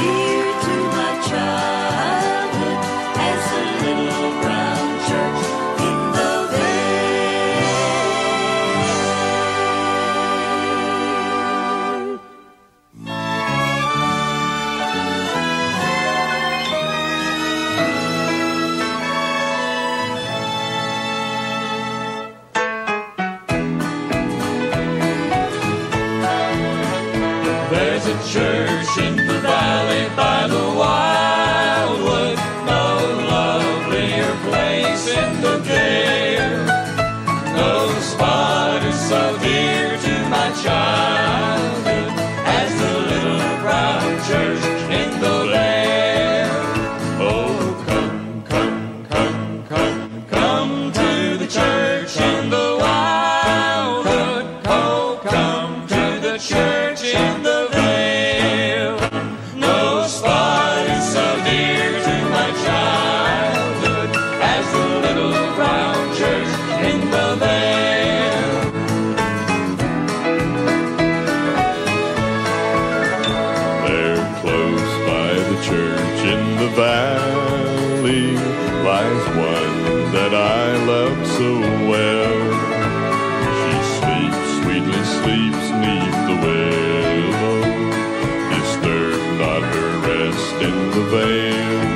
dear. A church in the valley by the wildwood. No lovelier place in the dale. No spot is so dear to my child. church in the valley lies one that I love so well. She sleeps, sweetly sleeps neath the willow. Disturb not her rest in the vale.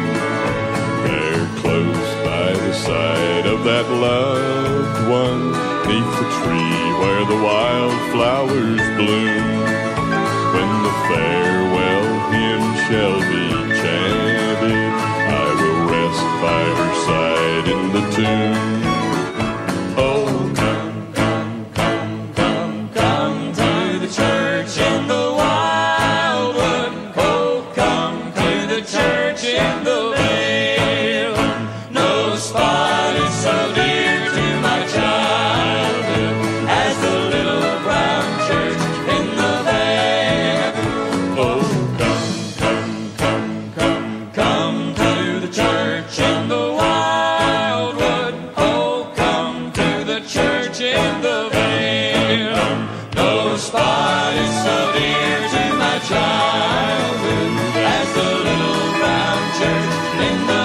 There, close by the side of that loved one, neath the tree where the wild flowers bloom. you. in the